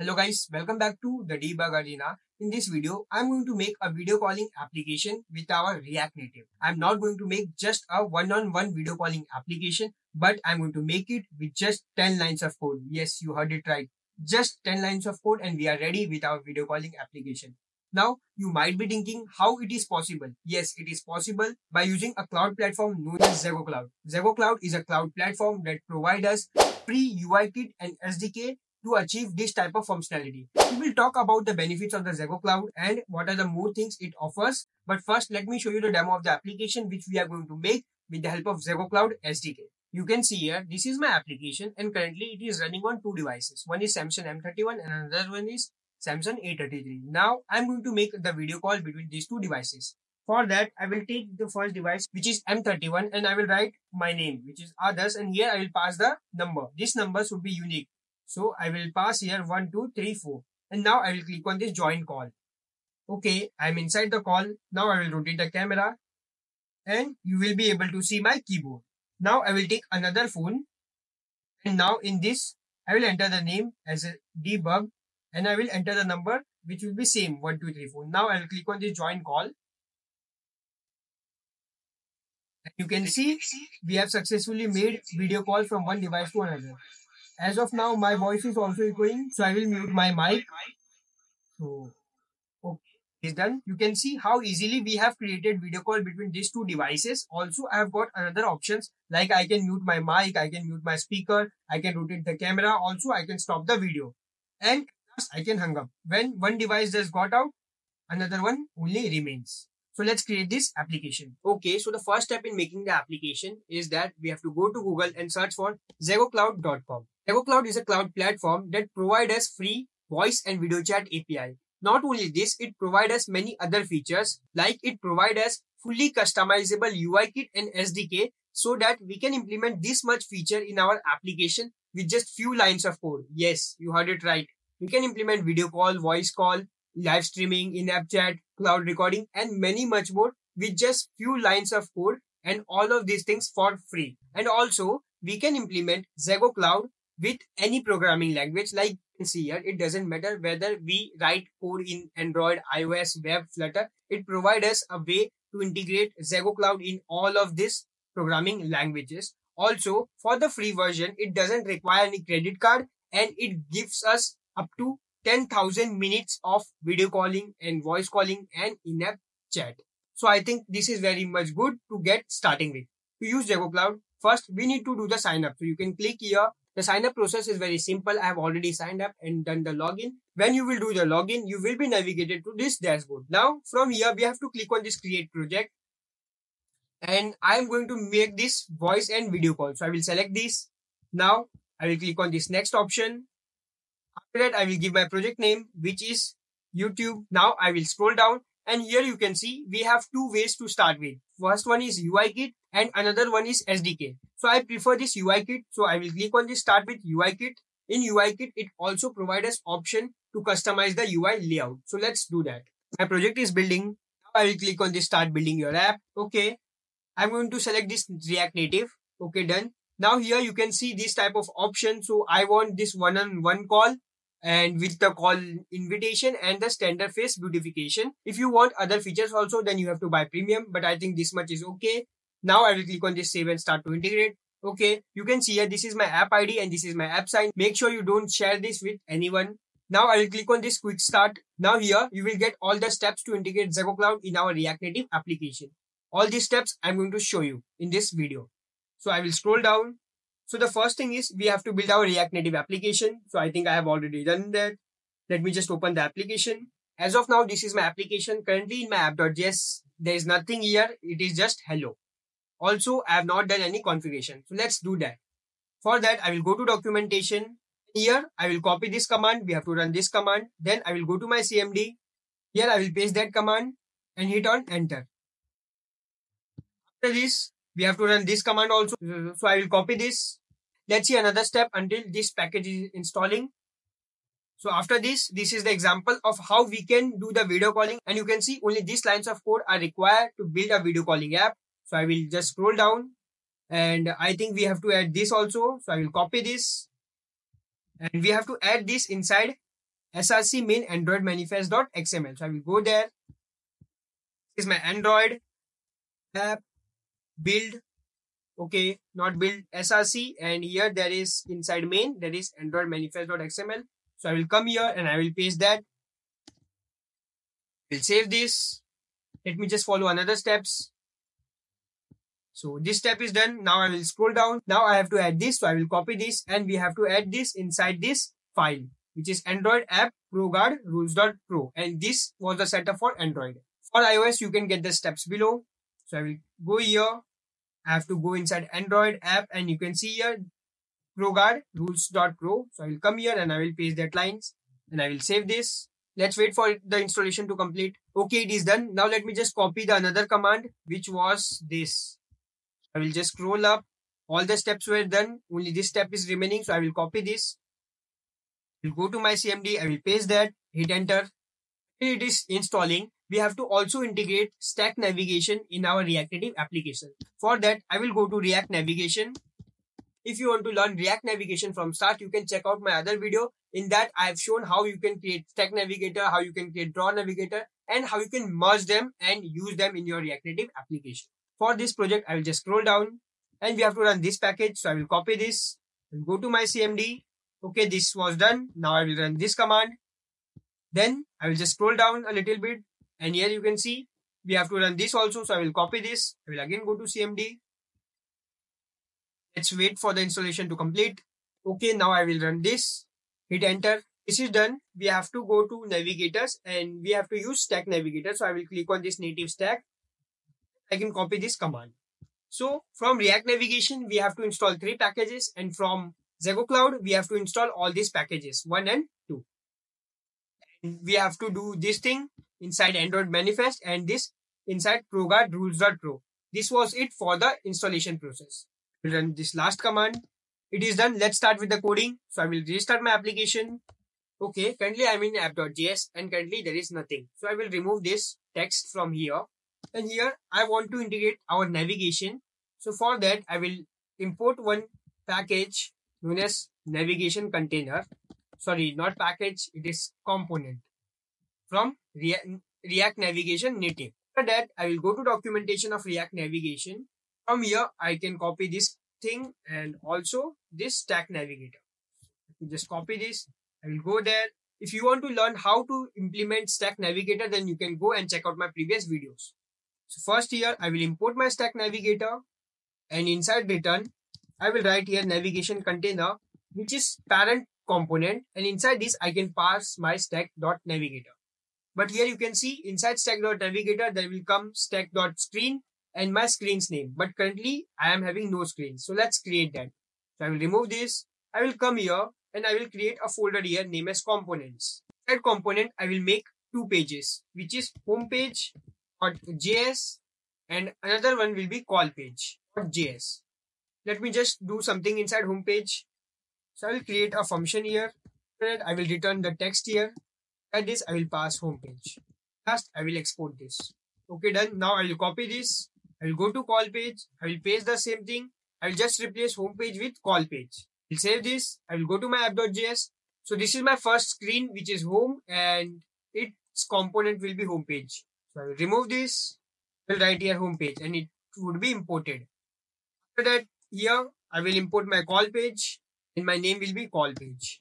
Hello guys, welcome back to the Debug Arena. In this video, I'm going to make a video calling application with our React Native. I'm not going to make just a one-on-one video calling application, but I'm going to make it with just 10 lines of code. Yes, you heard it right. Just 10 lines of code and we are ready with our video calling application. Now, you might be thinking how it is possible. Yes, it is possible by using a cloud platform known as ZEGOCLOUD. Zago Cloud is a cloud platform that provides us free UI kit and SDK to achieve this type of functionality. We will talk about the benefits of the ZEGOCLOUD and what are the more things it offers. But first, let me show you the demo of the application which we are going to make with the help of ZEGOCLOUD SDK. You can see here, this is my application and currently it is running on two devices. One is Samsung M31 and another one is Samsung A33. Now, I'm going to make the video call between these two devices. For that, I will take the first device, which is M31, and I will write my name, which is others, and here I will pass the number. This number should be unique. So I will pass here 1, 2, 3, 4. And now I will click on this join call. Okay, I'm inside the call. Now I will rotate the camera and you will be able to see my keyboard. Now I will take another phone and now in this I will enter the name as a debug and I will enter the number which will be same 1, 2, 3, 4. Now I will click on this join call. You can see we have successfully made video call from one device to another. As of now, my voice is also echoing, so I will mute my mic. So, okay, it's done. You can see how easily we have created video call between these two devices. Also, I have got another options like I can mute my mic, I can mute my speaker, I can rotate the camera. Also, I can stop the video, and I can hang up. When one device just got out, another one only remains. So let's create this application. Okay, so the first step in making the application is that we have to go to Google and search for zegocloud.com. ZEGOCLOUD is a cloud platform that provides us free voice and video chat API. Not only this, it provides us many other features like it provides us fully customizable UI kit and SDK so that we can implement this much feature in our application with just few lines of code. Yes, you heard it right. We can implement video call, voice call, live streaming, in-app chat, cloud recording and many much more with just few lines of code and all of these things for free. And also we can implement ZEGOCLOUD with any programming language. Like you can see here it doesn't matter whether we write code in android ios web flutter. It provides us a way to integrate ZEGOCLOUD in all of these programming languages. Also for the free version it doesn't require any credit card and it gives us up to 10,000 minutes of video calling and voice calling and in-app chat. So i think this is very much good to get starting with. To use ZEGOCLOUD first we need to do the sign up. So you can click here the sign up process is very simple. I have already signed up and done the login. When you will do the login, you will be navigated to this dashboard. Now from here, we have to click on this create project and I am going to make this voice and video call. So I will select this. Now I will click on this next option. After that, I will give my project name, which is YouTube. Now I will scroll down and here you can see we have two ways to start with. First one is UI kit and another one is SDK. So I prefer this UI kit. So I will click on this start with UI kit. In UI kit, it also provides us option to customize the UI layout. So let's do that. My project is building. Now I will click on this start building your app. Okay. I'm going to select this React Native. Okay, done. Now here you can see this type of option. So I want this one-on-one call and with the call invitation and the standard face beautification. If you want other features also, then you have to buy premium, but I think this much is okay. Now I will click on this save and start to integrate. Okay, you can see here, this is my app ID and this is my app sign. Make sure you don't share this with anyone. Now I will click on this quick start. Now here, you will get all the steps to integrate ZEGOCLOUD in our React Native application. All these steps I'm going to show you in this video. So I will scroll down so the first thing is we have to build our React Native application. So I think I have already done that. Let me just open the application. As of now, this is my application. Currently in my app.js, there is nothing here. It is just hello. Also, I have not done any configuration. So let's do that. For that, I will go to documentation. Here, I will copy this command. We have to run this command. Then I will go to my CMD. Here, I will paste that command and hit on enter. After this, we have to run this command also. So I will copy this. Let's see another step until this package is installing. So after this, this is the example of how we can do the video calling and you can see only these lines of code are required to build a video calling app. So I will just scroll down and I think we have to add this also. So I will copy this and we have to add this inside src main android manifest.xml. So I will go there. This is my Android app build. Okay, not build src. And here there is inside main, there is android manifest.xml. So I will come here and I will paste that. We'll save this. Let me just follow another steps. So this step is done. Now I will scroll down. Now I have to add this. So I will copy this and we have to add this inside this file, which is Android app ProGuard rules.pro. And this was the setup for Android. For iOS, you can get the steps below. So I will go here. I have to go inside Android app and you can see here ProGuard rules.pro. So I will come here and I will paste that lines and I will save this. Let's wait for the installation to complete. Okay, it is done. Now let me just copy the another command, which was this. I will just scroll up. All the steps were done. Only this step is remaining. So I will copy this. I will go to my CMD. I will paste that. Hit enter. It is installing. We have to also integrate stack navigation in our React Native application. For that, I will go to React Navigation. If you want to learn React Navigation from start, you can check out my other video. In that, I have shown how you can create Stack Navigator, how you can create Draw Navigator, and how you can merge them and use them in your React Native application. For this project, I will just scroll down and we have to run this package. So I will copy this and go to my CMD. Okay, this was done. Now I will run this command. Then I will just scroll down a little bit and here you can see we have to run this also. So I will copy this. I will again go to CMD. Let's wait for the installation to complete. Okay, now I will run this. Hit enter. This is done. We have to go to navigators and we have to use stack navigator. So I will click on this native stack I can copy this command. So from React Navigation, we have to install three packages and from ZEGOCLOUD, we have to install all these packages, one and two. And we have to do this thing inside Android manifest and this inside ProGuard rules.pro. This was it for the installation process. We'll run this last command. It is done. Let's start with the coding. So I will restart my application. Okay, currently I'm in app.js and currently there is nothing. So I will remove this text from here and here I want to integrate our navigation. So for that, I will import one package known as navigation container. Sorry, not package, it is component from React Navigation Native. For that, I will go to documentation of React Navigation. From here, I can copy this thing and also this stack navigator. Just copy this. I will go there. If you want to learn how to implement stack navigator, then you can go and check out my previous videos. So first here I will import my stack navigator and inside return I will write here navigation container which is parent component and inside this I can pass my stack.navigator. But here you can see inside stack.navigator there will come stack.screen and my screen's name. But currently I am having no screen. So let's create that. So I will remove this. I will come here and I will create a folder here named as components. That component I will make two pages which is home page JS and another one will be call page JS. Let me just do something inside homepage. So I will create a function here. I will return the text here. At this, I will pass homepage. Last, I will export this. Okay, done. Now I will copy this. I will go to call page. I will paste the same thing. I will just replace homepage with call page. I will save this. I will go to my app.js. So this is my first screen, which is home and its component will be homepage. So Remove this, will write here home page and it would be imported. After that, here I will import my call page and my name will be call page.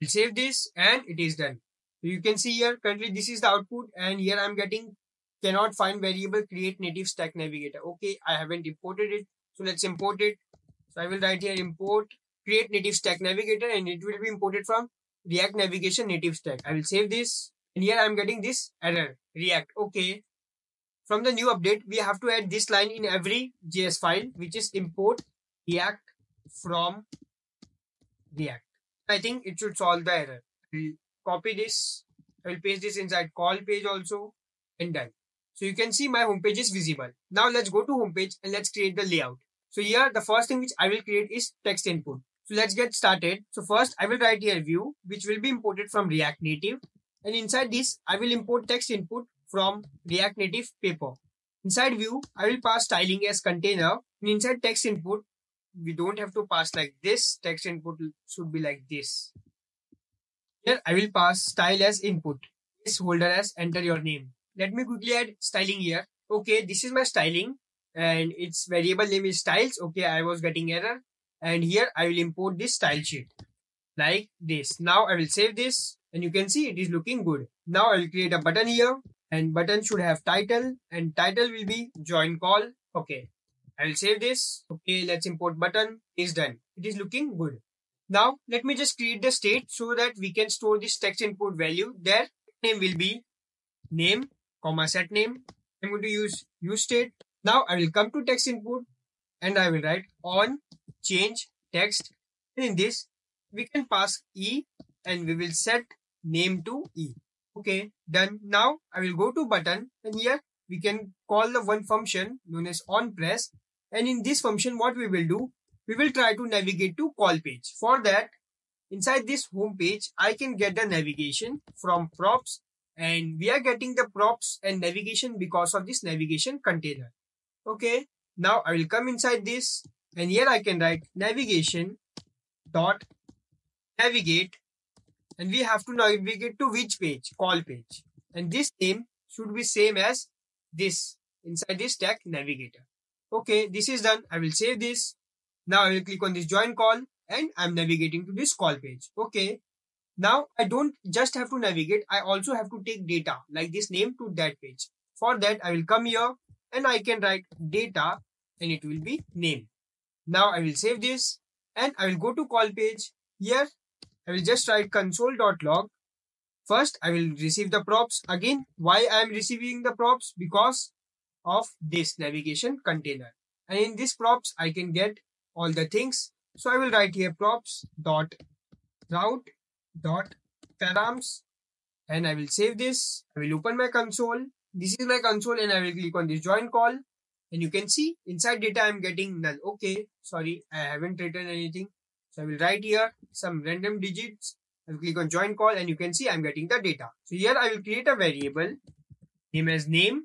We'll save this and it is done. You can see here currently this is the output and here I'm getting cannot find variable create native stack navigator. Okay, I haven't imported it. So let's import it. So I will write here import create native stack navigator and it will be imported from React navigation native stack. I will save this and here I'm getting this error, React. Okay. From the new update, we have to add this line in every JS file, which is import React from React. I think it should solve the error. We'll copy this. I will paste this inside call page also and done. So you can see my homepage is visible. Now let's go to homepage and let's create the layout. So here the first thing which I will create is text input. So let's get started. So first I will write here view which will be imported from React Native and inside this, I will import text input from React Native paper. Inside view, I will pass styling as container. And inside text input, we don't have to pass like this. Text input should be like this. Here I will pass style as input. This holder as enter your name. Let me quickly add styling here. Okay, this is my styling and its variable name is styles. Okay, I was getting error. And here I will import this style sheet like this. Now I will save this and you can see it is looking good. Now I will create a button here and button should have title and title will be join call. Okay. I will save this. Okay, let's import button is done. It is looking good. Now let me just create the state so that we can store this text input value. There name will be name comma set name. I'm going to use use state. Now I will come to text input and I will write on change text. And in this we can pass e and we will set name to e. Okay, done. Now I will go to button and here we can call the one function known as on press. And in this function, what we will do, we will try to navigate to call page. For that, inside this home page, I can get the navigation from props and we are getting the props and navigation because of this navigation container. Okay, now I will come inside this and here I can write navigation dot navigate and we have to navigate to which page? Call page. And this name should be same as this inside this tag navigator. Okay this is done. I will save this. Now i will click on this join call and i'm navigating to this call page. Okay. Now i don't just have to navigate i also have to take data like this name to that page. For that i will come here and i can write data and it will be name. Now i will save this and i will go to call page. Here I will just write console.log. First, I will receive the props. Again, why I am receiving the props? Because of this navigation container. And in this props, I can get all the things. So I will write here props dot route dot params and I will save this. I will open my console. This is my console and I will click on this join call. And you can see inside data I'm getting null. Okay, sorry, I haven't written anything. So I will write here some random digits. I will click on join call and you can see I'm getting the data. So here I will create a variable name as name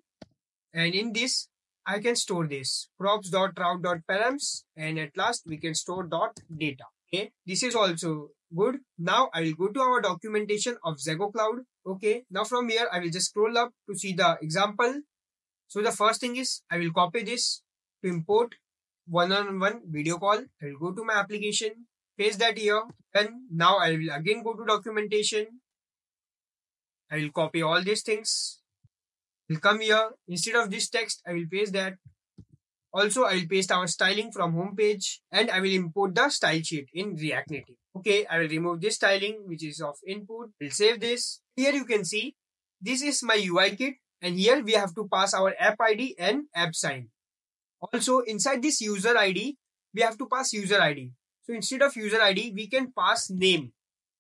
and in this I can store this props.route.params and at last we can store dot data. Okay, this is also good. Now I will go to our documentation of ZEGOCLOUD. Okay, now from here I will just scroll up to see the example. So the first thing is I will copy this to import one-on-one -on -one video call. I will go to my application paste that here and now I will again go to documentation. I will copy all these things. I'll come here. Instead of this text I will paste that. Also I will paste our styling from home page and I will import the style sheet in React Native. Okay I will remove this styling which is of input. We'll save this. Here you can see this is my UI kit and here we have to pass our app ID and app sign. Also inside this user ID we have to pass user ID so instead of user ID, we can pass name.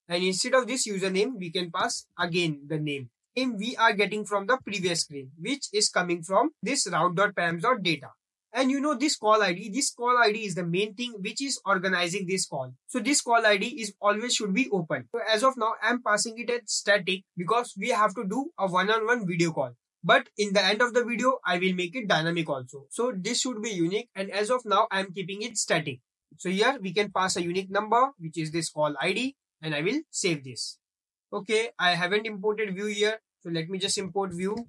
And instead of this username, we can pass again the name. Name we are getting from the previous screen, which is coming from this route.params.data. And you know this call ID, this call ID is the main thing which is organizing this call. So this call ID is always should be open. So as of now, I'm passing it as static because we have to do a one-on-one -on -one video call. But in the end of the video, I will make it dynamic also. So this should be unique. And as of now, I'm keeping it static. So here we can pass a unique number, which is this call ID, and I will save this. Okay, I haven't imported view here. So let me just import view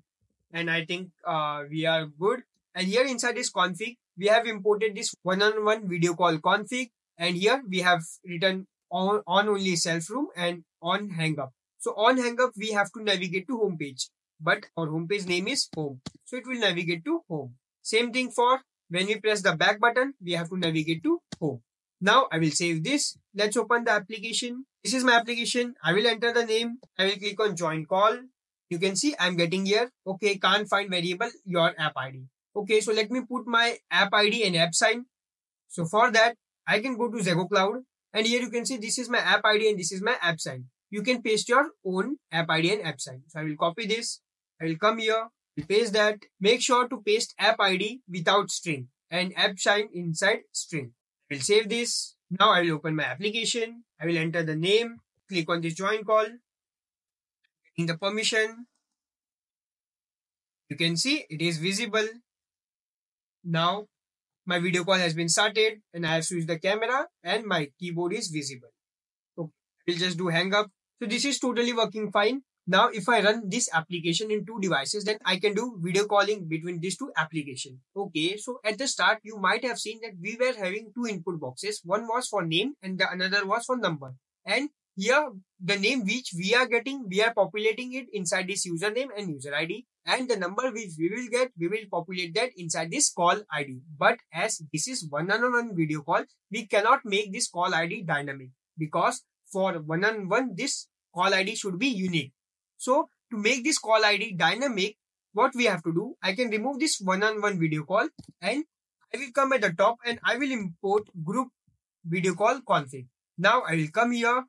And I think uh, we are good. And here inside this config, we have imported this one-on-one -on -one video call config. And here we have written on, on only self room and on hang up. So on hang up, we have to navigate to home page. But our home page name is home. So it will navigate to home. Same thing for when we press the back button, we have to navigate to home. Now I will save this. Let's open the application. This is my application. I will enter the name. I will click on join call. You can see I'm getting here. Okay, can't find variable your app ID. Okay, so let me put my app ID and app sign. So for that, I can go to ZEGOCLOUD and here you can see this is my app ID and this is my app sign. You can paste your own app ID and app sign. So I will copy this. I will come here paste that. Make sure to paste app ID without string and app sign inside string. I will save this. Now I will open my application. I will enter the name. Click on this join call. In the permission, you can see it is visible. Now my video call has been started and I have switched the camera and my keyboard is visible. I will just do hang up. So this is totally working fine. Now, if I run this application in two devices, then I can do video calling between these two applications. Okay, so at the start, you might have seen that we were having two input boxes. One was for name and the another was for number. And here, the name which we are getting, we are populating it inside this username and user ID. And the number which we will get, we will populate that inside this call ID. But as this is one-on-one -on -one video call, we cannot make this call ID dynamic because for one-on-one, -on -one, this call ID should be unique. So to make this call ID dynamic, what we have to do, I can remove this one-on-one -on -one video call and I will come at the top and I will import group video call config. Now I will come here,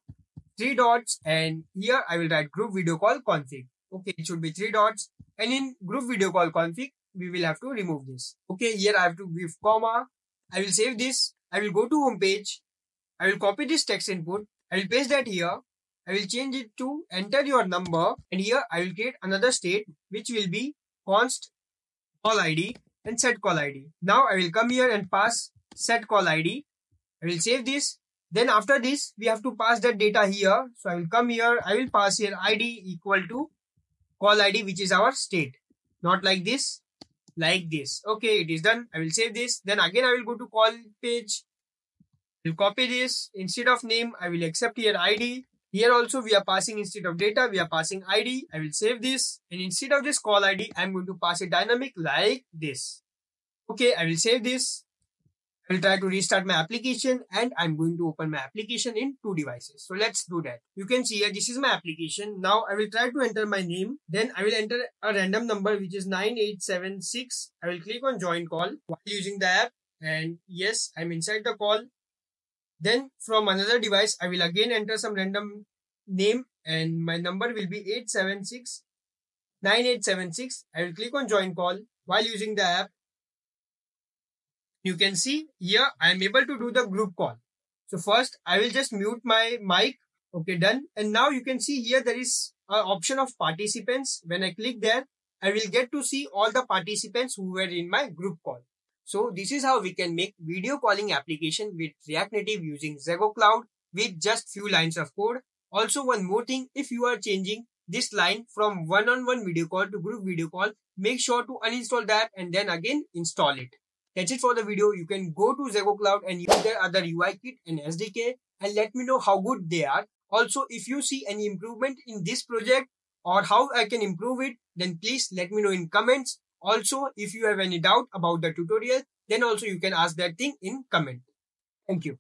three dots and here I will write group video call config. Okay, it should be three dots and in group video call config, we will have to remove this. Okay, here I have to give comma. I will save this. I will go to home page. I will copy this text input. I will paste that here I will change it to enter your number and here I will create another state which will be const call ID and set call ID. Now I will come here and pass set call ID. I will save this. Then after this, we have to pass that data here. So I will come here. I will pass here ID equal to call ID, which is our state. Not like this, like this. Okay, it is done. I will save this. Then again, I will go to call page. I will copy this. Instead of name, I will accept here ID. Here also we are passing instead of data, we are passing ID. I will save this and instead of this call ID, I'm going to pass a dynamic like this. Okay, I will save this. I will try to restart my application and I'm going to open my application in two devices. So let's do that. You can see here, this is my application. Now I will try to enter my name. Then I will enter a random number which is 9876. I will click on join call while using the app. And yes, I'm inside the call. Then from another device, I will again enter some random name and my number will be 876 9876. I will click on join call while using the app. You can see here I am able to do the group call. So first I will just mute my mic. Okay, done. And now you can see here there is an option of participants. When I click there, I will get to see all the participants who were in my group call. So this is how we can make video calling application with React Native using ZEGOCLOUD with just few lines of code. Also one more thing, if you are changing this line from one-on-one -on -one video call to group video call, make sure to uninstall that and then again install it. That's it for the video. You can go to ZEGOCLOUD and use their other UI kit and SDK and let me know how good they are. Also, if you see any improvement in this project or how I can improve it, then please let me know in comments also, if you have any doubt about the tutorial, then also you can ask that thing in comment. Thank you.